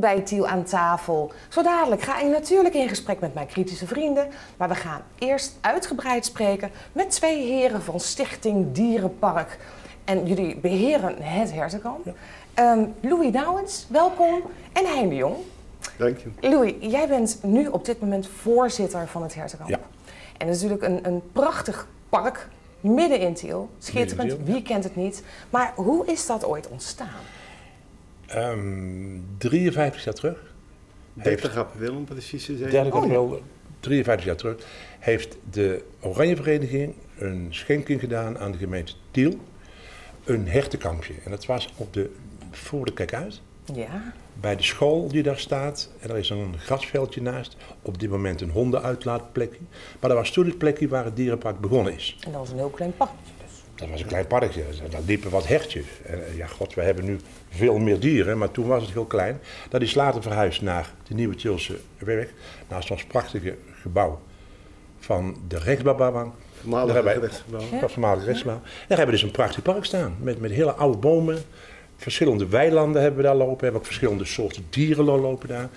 bij Tiel aan tafel. Zo dadelijk ga ik natuurlijk in gesprek met mijn kritische vrienden. Maar we gaan eerst uitgebreid spreken met twee heren van Stichting Dierenpark. En jullie beheren het hertenkamp. Ehm, Louis Douwens, welkom. En Hein de Jong. Dank je. Louis, jij bent nu op dit moment voorzitter van het hertenkamp. Ja. En het is natuurlijk een, een prachtig park midden in Tiel. Schitterend, Midden in Tiel, wie kent het niet. Maar hoe is dat ooit ontstaan? Ehm 53 jaar terug. 30 april om precies. Derde Oh, ja. april, 53 jaar terug, heeft de Oranje Vereniging een schenking gedaan aan de gemeente Tiel. Een hertenkampje. En dat was op de, voor de kijk uit, Ja, bij de school die daar staat. En er is een grasveldje naast. Op dit moment een hondenuitlaatplekje. Maar dat was toen het plekje waar het dierenpark begonnen is. en dat was een heel klein parkje. Dat was een klein parkje. Daar liepen wat hertjes. En, eh, ja, god, we hebben nu veel meer dieren, maar toen was het heel klein. Dat is later verhuisd naar de Nieuwe Tilse Weg. Naast ons prachtige gebouw van de rechtsbouwbank. Voormalige voormalige rechtsbouw. Daar hebben we dus een prachtig park staan. Met, met hele oude bomen. Verschillende weilanden hebben we daar lopen. We hebben ook verschillende soorten dieren lopen daar.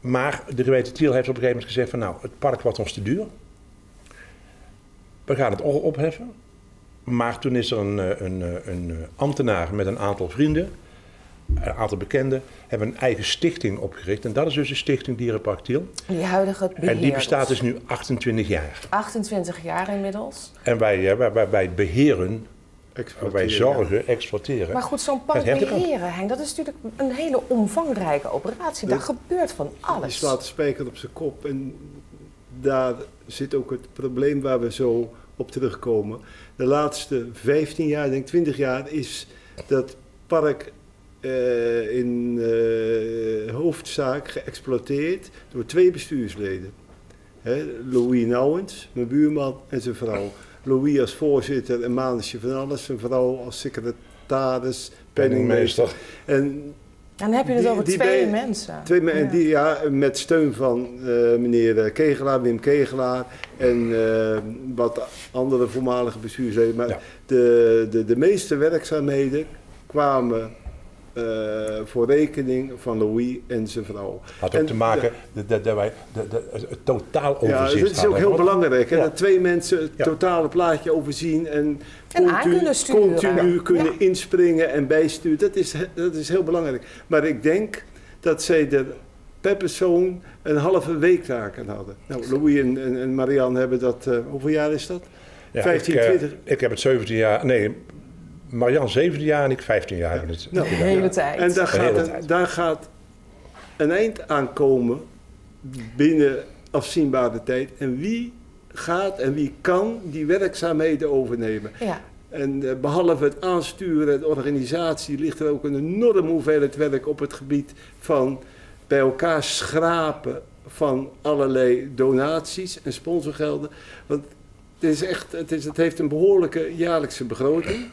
Maar de gemeente Tiel heeft op een gegeven moment gezegd van nou, het park wordt ons te duur. We gaan het op- opheffen. Maar toen is er een, eh, een, eh, een eh, ambtenaar met een aantal vrienden, een aantal bekenden, hebben een eigen stichting opgericht. En dat is dus de Stichting Dierenpark Tiel. Die huidige beheer. En die bestaat dus nu 28 jaar. 28 jaar inmiddels. En wij, wij, wij, wij beheren, wij zorgen, exploiteren. Maar goed, zo'n park beheren, Hein, dat is natuurlijk een hele omvangrijke operatie. Daar gebeurt van Je alles. slaat de spijker op zijn kop. En daar zit ook het probleem waar we zo op terugkomen. De laatste 15 jaar, ik denk 20 jaar, is dat park eh, in eh, hoofdzaak geëxploiteerd door twee bestuursleden. Hè, Louis Nouwens, mijn buurman, en zijn vrouw. Louis als voorzitter en Manusje van alles. Zijn vrouw als secretaris, penningmeester. En Dan heb je het Die- over die twee ben- mensen. Twee me- en Ja. die, ja, met steun van eh, meneer eh, Kegelaar, Wim Kegelaar en eh, wat andere voormalige bestuursleden. Maar Ja. de, de, de meeste werkzaamheden kwamen eh, voor rekening van Louis en zijn vrouw. Had ook En te maken dat, wij de, de, het totaal Ja, overzicht dat is ook heel Want- belangrijk. Hè? Ja. Dat twee mensen het Ja. totale plaatje overzien en, En kunnen sturen. continu Ja. kunnen Ja. inspringen en bijsturen. Dat is, dat is heel belangrijk. Maar ik denk dat zij er per persoon een halve week aan hadden. Nou, Louis en, en, en Marianne hebben dat, eh, hoeveel jaar is dat? Ja, 15, ik, eh, 20. ik heb het 17 jaar, nee, Marian 17 jaar en ik 15 jaar hebben het Nou, De hele Ja. tijd. En daar gaat, hele een, tijd. daar gaat een eind aan komen binnen afzienbare tijd. En wie gaat en wie kan die werkzaamheden overnemen? Ja. En eh, behalve het aansturen en de organisatie ligt er ook een enorme hoeveelheid werk op het gebied van bij elkaar schrapen van allerlei donaties en sponsorgelden. Want het, is echt, het, is, het heeft een behoorlijke jaarlijkse begroting.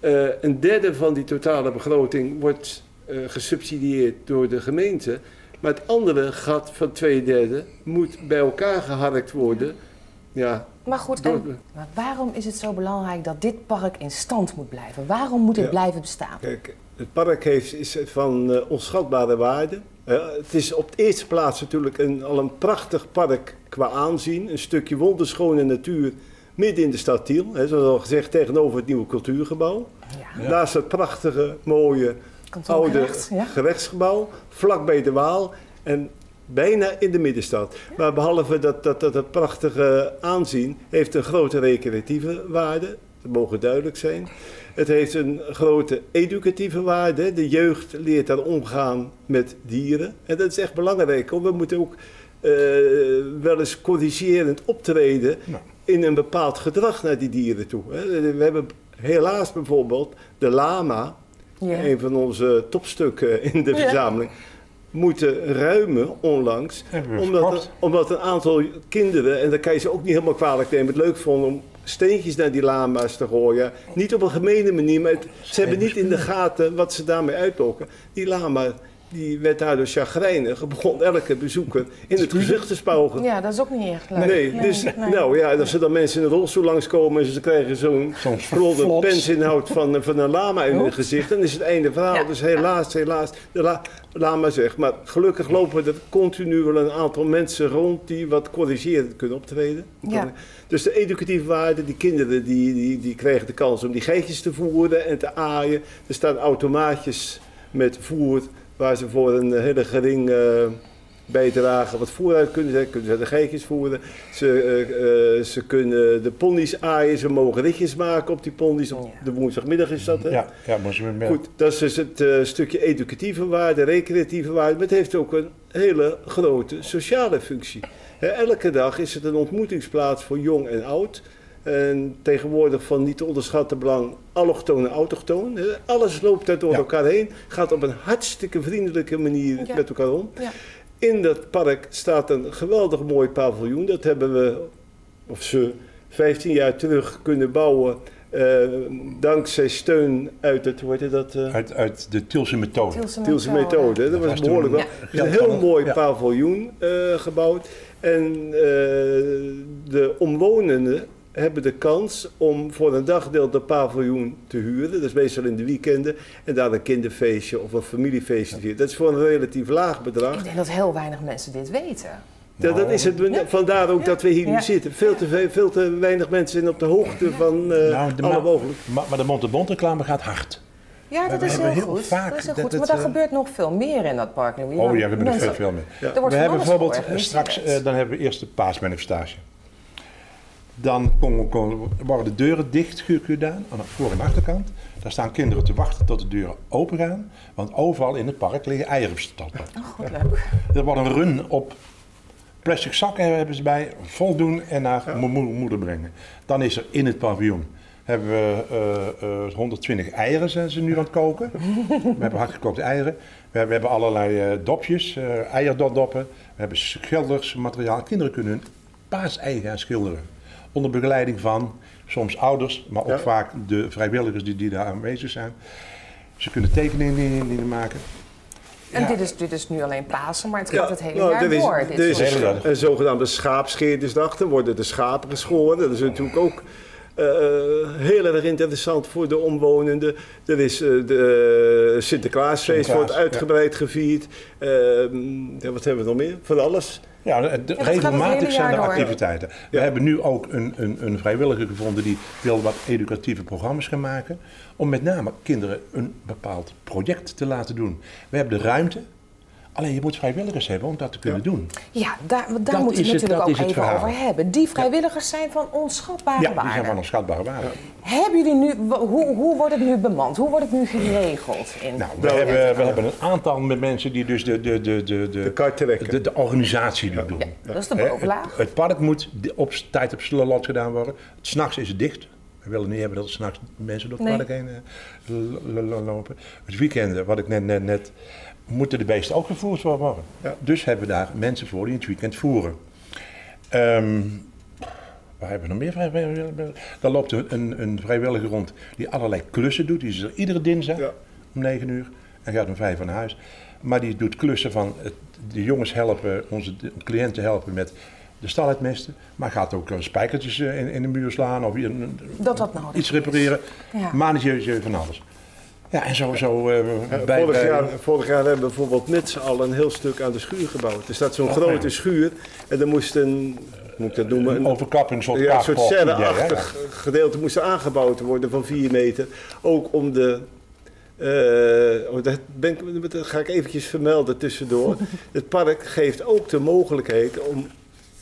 Eh, een derde van die totale begroting wordt eh, gesubsidieerd door de gemeente. Maar het andere gat van twee derde moet bij elkaar geharkt worden. Ja, Maar goed, Door- en, maar waarom is het zo belangrijk dat dit park in stand moet blijven? Waarom moet het Ja. blijven bestaan? Kijk, het park heeft, is van eh, onschatbare waarde. Eh, het is op de eerste plaats natuurlijk een, al een prachtig park qua aanzien. Een stukje wonderschone natuur midden in de stad Tiel. Hè, zoals al gezegd, tegenover het nieuwe cultuurgebouw. Ja. Naast het prachtige, mooie, oude ja. gerechtsgebouw. Vlak bij de Waal. En bijna in de middenstad. Maar behalve dat, dat, dat het prachtige aanzien heeft een grote recreatieve waarde. Dat mogen duidelijk zijn. Het heeft een grote educatieve waarde. De jeugd leert daar omgaan met dieren. En dat is echt belangrijk. Want we moeten ook eh, wel eens corrigerend optreden Nou. In een bepaald gedrag naar die dieren toe. hè. We hebben helaas bijvoorbeeld de lama, Ja. een van onze topstukken in de Ja. verzameling, moeten ruimen onlangs. Omdat, er- omdat een aantal kinderen, en dat kan je ze ook niet helemaal kwalijk nemen, het leuk vonden om steentjes naar die lama's te gooien. Niet op een gemene manier, maar het- ze hebben niet in de gaten wat ze daarmee uitlokken. Die lama die werd daardoor chagrijnig. Begon elke bezoeker in het gezicht te spuigen. Ja, dat is ook niet echt leuk. Nee, dus nee. nou ja, als er dan mensen in een rolstoel langskomen en ze krijgen zo'n flots. pensinhoud van, van een lama in het Oeps. gezicht, dan is het einde verhaal. Ja. Dus helaas, helaas, de la, lama zegt. Maar gelukkig lopen er continu wel een aantal mensen rond die wat corrigerend kunnen optreden. Ja. Dus de educatieve waarde, die kinderen die, die, die kregen de kans om die geitjes te voeren en te aaien. Er staan automaatjes met voer waar ze voor een hele gering eh, bijdrage wat voer uit kunnen zetten. Kunnen ze de geitjes voeren. Ze, eh, eh, ze kunnen de ponies aaien. Ze mogen ritjes maken op die ponies. Op de woensdagmiddag is dat. Hè? Ja, ja je met Goed, dat is dus het stukje educatieve waarde, recreatieve waarde. Maar het heeft ook een hele grote sociale functie. Hè, elke dag is het een ontmoetingsplaats voor jong en oud. En tegenwoordig van niet te onderschatten belang allochtoon en autochtoon. Hè. Alles loopt daar door Ja. elkaar heen. Gaat op een hartstikke vriendelijke manier Ja. met elkaar om. Ja. In dat park staat een geweldig mooi paviljoen. Dat hebben we, of ze, 15 jaar terug kunnen bouwen. eh, dankzij steun uit het, hoe heet dat? eh, uit, uit de Tielse methode. Tielse Tielse methode. Dat was was behoorlijk wel. Ja. Is een heel mooi ja. paviljoen eh, gebouwd. En eh, de omwonenden hebben de kans om voor een dagdeel de paviljoen te huren. Dat is meestal in de weekenden. En daar een kinderfeestje of een familiefeestje te vieren. Dat is voor een relatief laag bedrag. Ik denk dat heel weinig mensen dit weten. Ja, dat is het. Vandaar ook dat we hier nu Ja. zitten. Veel te, ve- veel te weinig mensen zijn op de hoogte van eh Nou, de alle mogelijk. Maar, maar de Monte reclame gaat hard. Ja, dat is heel heel goed. vaak dat is heel dat goed. Maar er eh, gebeurt nog veel meer in dat park. Oh ja, we hebben er veel, veel meer. Ja. Er wordt we hebben bijvoorbeeld georganiseerd. straks, eh, dan hebben we eerst de paasmanifestatie. Dan kon, kon- worden de deuren dicht gedaan aan de voor- en achterkant. Daar staan kinderen te wachten tot de deuren open gaan. Want overal in het park liggen eieren. Oh, goed, leuk. Er wordt een run op plastic zakken hebben ze bij, voldoen en naar mo- mo- moeder brengen. Dan is er in het paviljoen hebben we eh, eh, 120 eieren zijn ze nu aan het koken. we hebben hardgekookte eieren. We hebben, we hebben allerlei eh, dopjes, eh eierdopdoppen. We hebben schilders, materiaal. Kinderen kunnen hun paasei gaan schilderen. Onder begeleiding van soms ouders, maar ook Ja. vaak de vrijwilligers die, die daar aanwezig zijn. Ze kunnen tekeningen maken. En Ja. dit, is, dit is nu alleen Pasen, maar het Ja, gaat het hele nou, jaar is, door. Dit is een, een zogenaamde schaapscheerdersdag. Dan worden de schapen geschoren. Dat is natuurlijk ook eh, heel erg interessant voor de omwonenden. Er is eh, de eh, Sinterklaasfeest Sinterklaas, wordt uitgebreid gevierd. Eh, ja, wat hebben we nog meer? Van alles. Ja, de- regelmatig zijn er activiteiten. We Ja. hebben nu ook een, een, een vrijwilliger gevonden die wil wat educatieve programma's gaan maken. Om met name kinderen een bepaald project te laten doen. We hebben de ruimte. Alleen je moet vrijwilligers hebben om dat te kunnen Ja. doen. Ja, daar, daar Dat moeten we het- natuurlijk ook even verhaal. over hebben. Die vrijwilligers zijn van onschatbare Ja, die waarde. zijn van onschatbare waarde. Hebben jullie nu, hoe, hoe wordt het nu bemand? Hoe wordt het nu geregeld? In Nou, we, hebben, we hebben een aantal met mensen die dus de, de, de, de, De de, de, de organisatie doen. Ja, dat is de bovenlaag. Het, het park moet op tijd op slot gedaan worden. S'nachts is het dicht. We willen niet hebben dat er s'nachts mensen door het Nee. park heen eh, lopen. Het weekend, wat ik net, net, net, moeten de beesten ook gevoerd worden. Ja. Dus hebben we daar mensen voor die in het weekend voeren. Ehm waar hebben we nog meer vrijwilligers? Dan loopt er een, een vrijwilliger rond die allerlei klussen doet. Die is er iedere dinsdag Ja. om 9 uur en gaat om 5 uur naar huis. Maar die doet klussen van het- de jongens helpen, onze de- cliënten helpen met de stal uitmesten. Maar gaat ook spijkertjes eh, in, in de muur slaan of een- Dat dat nodig iets repareren. Ja. Manager van alles. Ja, en zo, zo eh, bij, vorig, bij- jaar, vorig jaar hebben we bijvoorbeeld z'n allen een heel stuk aan de schuur gebouwd. Er staat zo'n Oh, grote ja. schuur en er moest een, hoe moet ik dat noemen, een een soort ja, een soort serre-achtig gedeelte moest aangebouwd worden van 4 meter. Ook om de. eh, oh, dat, ben ik, dat ga ik eventjes vermelden tussendoor. Het park geeft ook de mogelijkheid om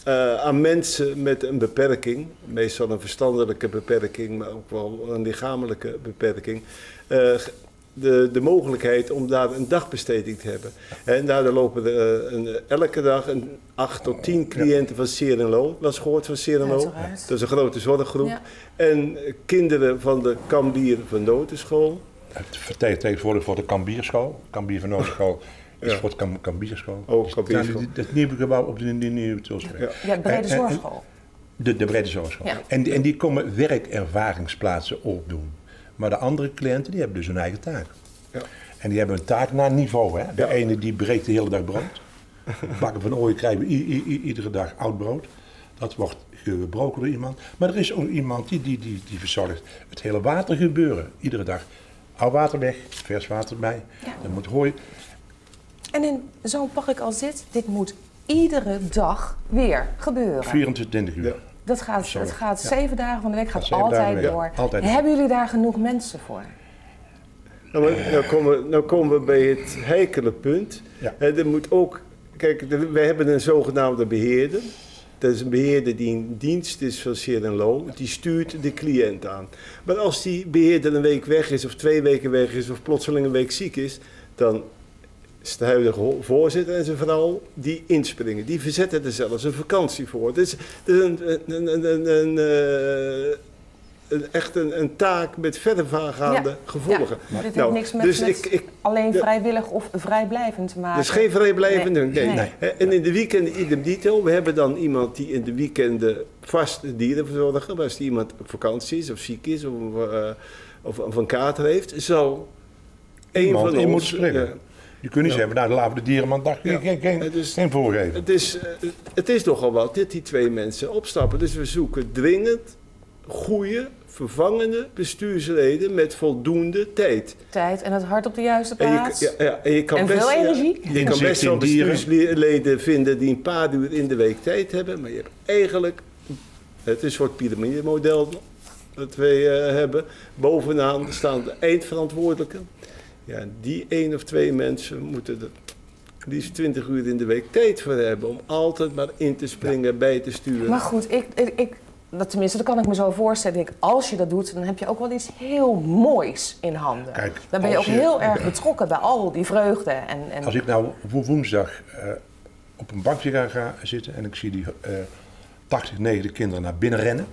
eh, aan mensen met een beperking, meestal een verstandelijke beperking, maar ook wel een lichamelijke beperking, eh, de, de mogelijkheid om daar een dagbesteding te hebben. En daardoor lopen er eh, een, elke dag een 8 tot 10 cliënten van Serenlo. Wel eens gehoord van Serenlo? Dat is een grote zorggroep. Ja. En kinderen van de Kambier van Notenschool. Het vertelt tegenwoordig voor de Kambierschool. Kambier van Noordschool is voor het Kambierschool. Oh, Dus Kambierschool. dat- Dat nieuwe gebouw op de, die nieuwe Tulsweg. Ja. Ja, brede zorgschool. De, de brede zorgschool. Ja. En, die- en die komen werkervaringsplaatsen opdoen. Maar de andere cliënten die hebben dus hun eigen taak. Ja. En die hebben een taak naar niveau. Hè? De Ja. ene die breekt de hele dag brood. Bakken van ooien krijgen we i- i- i- iedere dag oud brood. Dat wordt gebroken door iemand. Maar er is ook iemand die, die, die, die verzorgt het hele water gebeuren. Iedere dag oud water weg, vers water bij. Ja. Dan moet hooi. En in zo'n park als dit, dit moet iedere dag weer gebeuren. 24 uur. Ja. Dat gaat, Sorry. het gaat Ja. zeven dagen van de week, gaat altijd door. week. Altijd door. Hebben jullie daar genoeg mensen voor? Nou, maar nou, komen, we- nou komen we bij het heikele punt. Ja. Er moet ook, kijk, wij hebben een zogenaamde beheerder. Dat is een beheerder die in dienst is van Sheer en Low. Die stuurt de cliënt aan. Maar als die beheerder een week weg is, of twee weken weg is, of plotseling een week ziek is, dan is de huidige voorzitter en zijn vrouw die inspringen. Die verzetten er zelfs een vakantie voor. Het is, het is een, een, een, een, een, eh, een- echt een, een taak met verregaande Ja. gevolgen. Ja, dit heeft Nou, niks met, dus met ik, ik, alleen ja. vrijwillig of vrijblijvend te maken. is geen vrijblijvende Nee. nee. Nee. En in de weekenden idem dito. We hebben dan iemand die in de weekenden vast dieren verzorgen. Maar als die iemand op vakantie is of ziek is of, eh, of, of een kater heeft, zal één Iemand van ons... moeten springen. Je kunt niet Ja. zeggen, nou laten we de dierenman dag Ja. geen, geen, Het is- geen voorgeven. Het is, eh, het is nogal wat dat die twee mensen opstappen. Dus we zoeken dringend goede, vervangende bestuursleden met voldoende tijd. Tijd en het hart op de juiste En plaats. je, ja, ja, en je kan En best, veel ja, energie. je kan best wel bestuursleden vinden die een paar uur in de week tijd hebben. Maar je hebt eigenlijk, het is een soort piramidemodel dat wij eh, hebben. Bovenaan staan de eindverantwoordelijken. Ja, die één of twee mensen moeten er liefst 20 uur in de week tijd voor hebben. Om altijd maar in te springen, bij te sturen. Maar goed, ik, ik, ik, dat, tenminste, dat kan ik me zo voorstellen. Ik, als je dat doet, dan heb je ook wel iets heel moois in handen. Kijk, dan ben je ook je- heel erg betrokken bij al die vreugde. En, en Als ik nou wo- woensdag eh, op een bankje ga, ga zitten en ik zie die eh 80, 90 kinderen naar binnen rennen.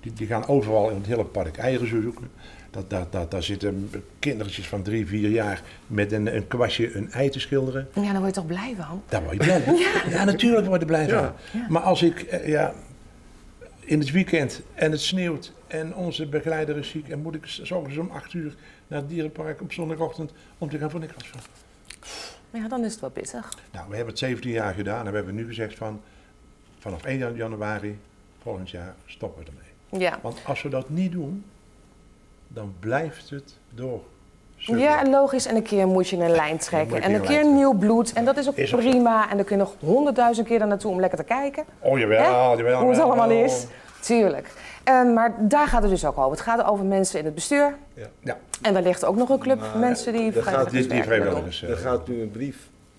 Die, die gaan overal in het hele park eieren zoeken. Dat, dat, dat, daar zitten kindertjes van drie, vier jaar met een, een kwastje een ei te schilderen. ja, dan word je toch blij van? Daar word je blij van. Ja, natuurlijk word je er blij van. Ja. Maar als ik eh, ja, in het weekend en het sneeuwt en onze begeleider is ziek en moet ik s- s ochtends om 8 uur naar het dierenpark op zondagochtend om te gaan voor niks wat van. Ja, dan is het wel pittig. Nou, we hebben het 17 jaar gedaan en we hebben nu gezegd van vanaf 1 jan- januari volgend jaar stoppen we ermee. Ja. Want als we dat niet doen, dan blijft het door. Ja, logisch. En een keer moet je een lijn trekken. En een een keer lijn nieuw bloed. En dat is ook Is ook zo. prima. En dan kun je nog honderdduizend keer daar naartoe om lekker te kijken. Oh jawel, Hè? jawel. Hoe het jawel. allemaal is. Tuurlijk. Eh, maar daar gaat het dus ook over. Het gaat over mensen in het bestuur. Ja, En wellicht ook nog een club Maar mensen die er gaat vrijwilligerswerk die, vrijwilligers. eh, Er gaat nu een brief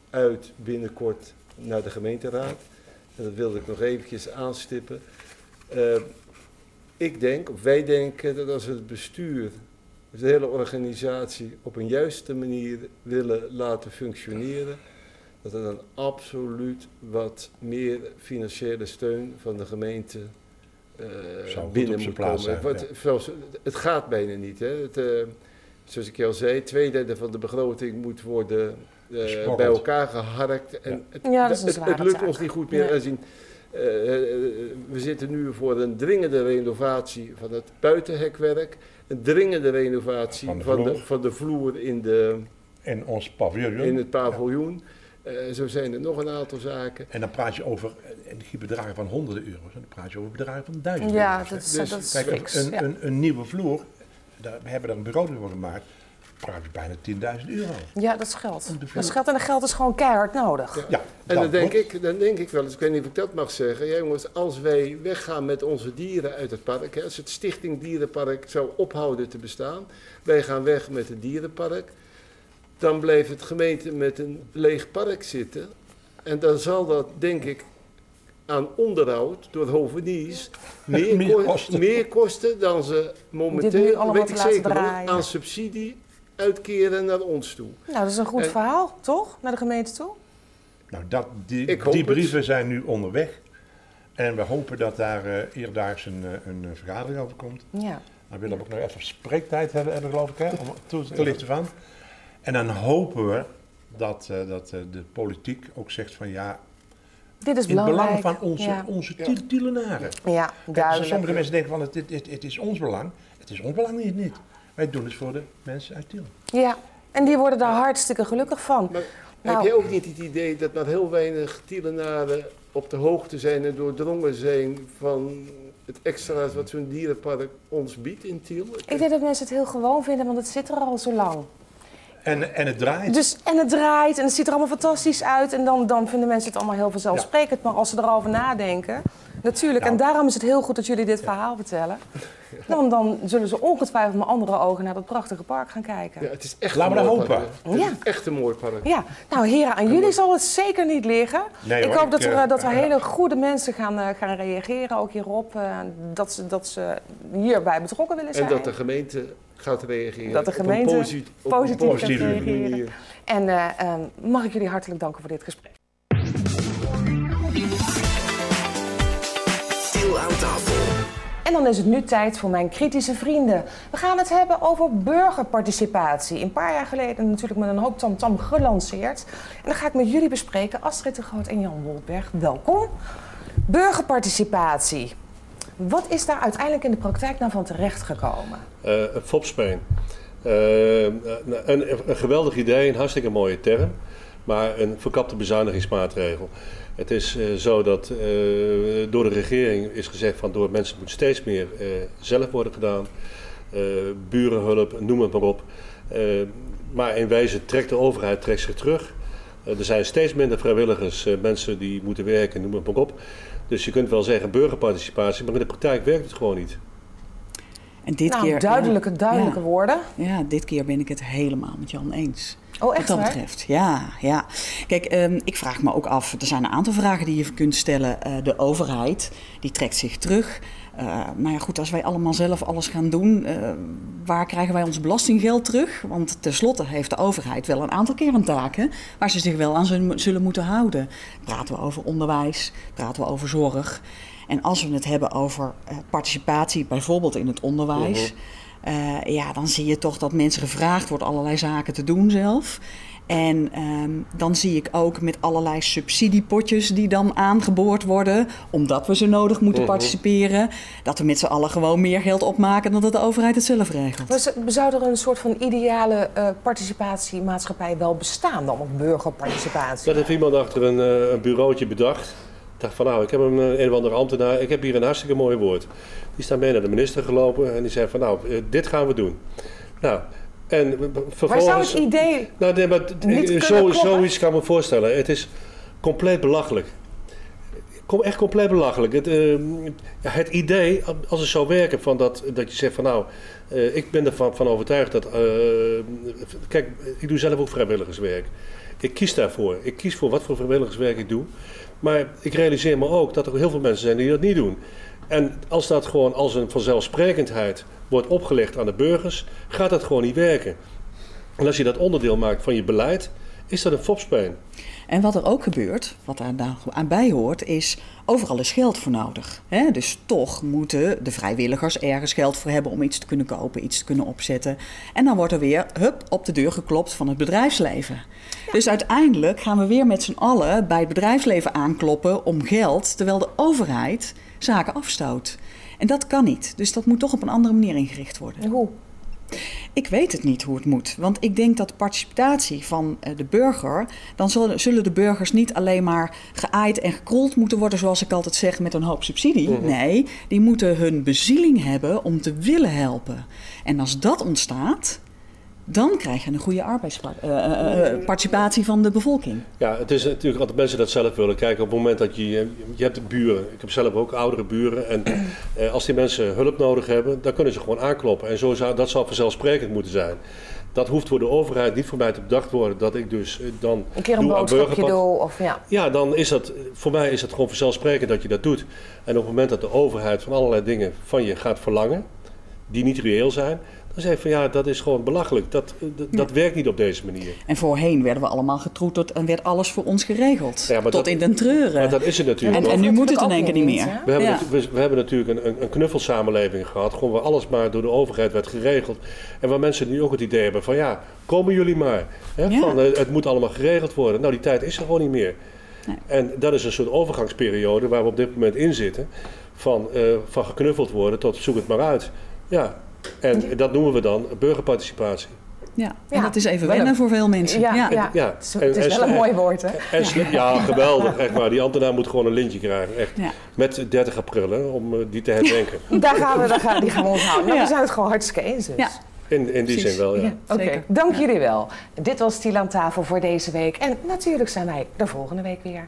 uit binnenkort naar de gemeenteraad. En dat wilde ik nog eventjes aanstippen. Eh, ik denk, of wij denken, dat als we het bestuur, dus de hele organisatie op een juiste manier willen laten functioneren, dat er dan absoluut wat meer financiële steun van de gemeente eh, binnen moet komen. zijn, Want, ja. zoals- het gaat bijna niet. Hè. Het, eh, zoals ik je al zei, twee derde van de begroting moet worden eh, bij elkaar geharkt. En Ja. het, Ja, dat is een het, zware het lukt ons niet goed meer. Nee. Zien. Eh, eh, we zitten nu voor een dringende renovatie van het buitenhekwerk. Een dringende renovatie Van de van de, vloer. van de vloer in, de, in ons paviljoen. in het paviljoen. Eh, zo zijn er nog een aantal zaken. En dan praat je over eh, die bedragen van honderden euro's. En dan praat je over bedragen van duizenden Ja, euro's. dat is, Dus dat is Kijk, een, Ja. een, een nieuwe vloer, daar, we hebben daar een begroting voor gemaakt, praat je bijna 10.000 euro. ja, dat is geld. Dat is geld en dat geld is gewoon keihard nodig. Ja. Ja, En dat dan denk, ik, dan denk ik wel eens, ik weet niet of ik dat mag zeggen. Ja, jongens, als wij weggaan met onze dieren uit het park, hè, als het Stichting Dierenpark zou ophouden te bestaan, wij gaan weg met het dierenpark, dan blijft het gemeente met een leeg park zitten. En dan zal dat, denk ik, aan onderhoud door hoveniers meer, Meer ko- kosten. meer kosten dan ze Dit nu momenteel, allemaal weet ik laten zeker, hoor, draaien. aan subsidie uitkeren naar ons toe. Nou, dat is een goed En- verhaal, toch? Naar de gemeente toe? Nou, dat, die, die het. brieven zijn nu onderweg. En we hopen dat daar eh eerdaags een, eh, een eh, vergadering over komt. Ja. Dan willen we ook nog even spreektijd hebben, hebben geloof ik, hè, om toe te lichten van. En dan hopen we dat, eh, dat eh, de politiek ook zegt van ja, Dit is in het belangrijk. belang van onze, Ja, onze tiel- tielenaren. ja Kijk, sommige mensen denken van het, het, het, het is ons belang. Het is ons belang niet, niet. Wij doen het voor de mensen uit Tiel. Ja, En die worden daar hartstikke gelukkig van. Maar Nou. heb jij ook niet het idee dat maar heel weinig Tielenaren op de hoogte zijn en doordrongen zijn van het extra's wat zo'n dierenpark ons biedt in Tiel? Ik denk dat mensen het heel gewoon vinden, want het zit er al zo lang. En, en het draait. Dus, en het draait en het ziet er allemaal fantastisch uit. En dan, dan vinden mensen het allemaal heel vanzelfsprekend. Maar als ze erover nadenken, natuurlijk. Nou. En daarom is het heel goed dat jullie dit verhaal vertellen. Dan, dan zullen ze ongetwijfeld met andere ogen naar dat prachtige park gaan kijken. Ja, het is echt Laten we een dat mooi hopen. Het Ja. is echt een mooi park. Ja, nou heren, aan jullie zal het zeker niet liggen. Nee, ik hoop dat er, eh, eh, dat er hele goede mensen gaan, eh, gaan reageren, ook hierop. dat, ze, dat ze hierbij betrokken willen zijn. En dat de gemeente gaat reageren. Dat de op een gemeente op een positief gaat reageren. manier. En eh, ehm, mag ik jullie hartelijk danken voor dit gesprek. Tiel aan tafel. En dan is het nu tijd voor mijn kritische vrienden. We gaan het hebben over burgerparticipatie. Een paar jaar geleden natuurlijk met een hoop tamtam gelanceerd. En dan ga ik met jullie bespreken. Astrid de Groot en Jan Wolberg, welkom. Burgerparticipatie. Wat is daar uiteindelijk in de praktijk nou van terechtgekomen? Eh, een fopspeen. Eh, een, een, geweldig idee, een hartstikke mooie term, maar een verkapte bezuinigingsmaatregel. Het is eh, zo dat eh, door de regering is gezegd van door mensen moet steeds meer eh, zelf worden gedaan. Eh, burenhulp, noem het maar op. Eh, maar in wezen trekt de overheid trekt zich terug. Eh, er zijn steeds minder vrijwilligers, eh, mensen die moeten werken, noem het maar op. Dus je kunt wel zeggen burgerparticipatie, maar in de praktijk werkt het gewoon niet. En dit nou, keer, duidelijke, duidelijke ja. woorden. Ja, dit keer ben ik het helemaal met Jan eens. Oh, echt Wat dat waar? betreft, ja. ja. Kijk, ehm, ik vraag me ook af, er zijn een aantal vragen die je kunt stellen. Eh, de overheid, die trekt zich terug. Eh, maar ja, goed, als wij allemaal zelf alles gaan doen, eh, waar krijgen wij ons belastinggeld terug? Want tenslotte heeft de overheid wel een aantal kerntaken waar ze zich wel aan zullen- moeten houden. Praten we over onderwijs, praten we over zorg. En als we het hebben over eh, participatie, bijvoorbeeld in het onderwijs, ja, dan zie je toch dat mensen gevraagd wordt allerlei zaken te doen zelf. En ehm, dan zie ik ook met allerlei subsidiepotjes die dan aangeboord worden, omdat we zo nodig moeten participeren, dat we met z'n allen gewoon meer geld opmaken dan dat de overheid het zelf regelt. Maar zou er een soort van ideale eh, participatiemaatschappij wel bestaan dan, of burgerparticipatie? Dat heeft iemand achter een, eh, een bureautje bedacht. Ik dacht van nou, ik heb een, eh, een of andere ambtenaar, ik heb hier een hartstikke mooi woord. Die is daar mee naar de minister gelopen en die zei van nou, dit gaan we doen. Nou, en Maar zou het idee Nou, nee, maar t- niet eh, zo, zoiets kan ik me voorstellen. Het is compleet belachelijk. Kom, echt compleet belachelijk. Het, eh, ja, het idee, als het zou werken, van dat, dat je zegt van nou, eh, ik ben ervan van overtuigd dat. eh, kijk, ik doe zelf ook vrijwilligerswerk. Ik kies daarvoor. Ik kies voor wat voor vrijwilligerswerk ik doe. Maar ik realiseer me ook dat er heel veel mensen zijn die dat niet doen. En als dat gewoon als een vanzelfsprekendheid wordt opgelegd aan de burgers, gaat dat gewoon niet werken. En als je dat onderdeel maakt van je beleid, is dat een fopspeen. En wat er ook gebeurt, wat daar nou aan bij hoort, is overal is geld voor nodig. Hè? Dus toch moeten de vrijwilligers ergens geld voor hebben om iets te kunnen kopen, iets te kunnen opzetten. En dan wordt er weer, hup, op de deur geklopt van het bedrijfsleven. Dus uiteindelijk gaan we weer met z'n allen bij het bedrijfsleven aankloppen om geld, terwijl de overheid zaken afstoot. En dat kan niet. Dus dat moet toch op een andere manier ingericht worden. Hoe? Ik weet het niet hoe het moet. Want ik denk dat de participatie van eh, de burger. dan zullen, zullen de burgers niet alleen maar geaaid en gekrold moeten worden. zoals ik altijd zeg, met een hoop subsidie. Nee, die moeten hun bezieling hebben om te willen helpen. En als dat ontstaat. Dan krijg je een goede arbeidsparticipatie van de bevolking. Ja, het is natuurlijk altijd mensen dat zelf willen. Kijk, op het moment dat je, je hebt de buren. Ik heb zelf ook oudere buren. En eh, als die mensen hulp nodig hebben, dan kunnen ze gewoon aankloppen. En zo zou, dat zou vanzelfsprekend moeten zijn. Dat hoeft voor de overheid niet voor mij te bedacht worden. Dat ik dus eh, dan Een keer een doe aan boodschapje doe of ja. Ja, dan is dat, voor mij is het gewoon vanzelfsprekend dat je dat doet. En op het moment dat de overheid van allerlei dingen van je gaat verlangen, die niet reëel zijn, dan zeg ik van ja, dat is gewoon belachelijk. Dat, dat, dat werkt niet op deze manier. En voorheen werden we allemaal getroeterd en werd alles voor ons geregeld. Ja, maar Tot dat- in den treuren. Maar dat is het natuurlijk En, en nu moet het in één keer niet meer. We hebben, Ja. natu- we, we hebben natuurlijk een, een, een knuffelsamenleving gehad, gewoon waar alles maar door de overheid werd geregeld. En waar mensen nu ook het idee hebben van ja, komen jullie maar. Hè, Ja. van, eh, het moet allemaal geregeld worden. Nou, die tijd is er gewoon niet meer. Nee. En dat is een soort overgangsperiode waar we op dit moment in zitten. Van, eh, van geknuffeld worden tot zoek het maar uit. Ja, en dat noemen we dan burgerparticipatie. Ja, en Ja, dat is even wennen voor veel mensen. Ja, ja. ja. Ja, Het is, en- het is en- wel een mooi woord, hè? En ja, geweldig. Echt waar. Die ambtenaar moet gewoon een lintje krijgen. Echt. Ja. Met 30 april, hè, om eh, die te herdenken. Daar gaan we, daar gaan, die gaan we onthouden. Maar Ja. we zijn het gewoon hartstikke eens dus. Ja. In, in die Precies. zin wel, ja. Ja. Oké, dank jullie wel. Dit was Stiel aan tafel voor deze week. En natuurlijk zijn wij de volgende week weer.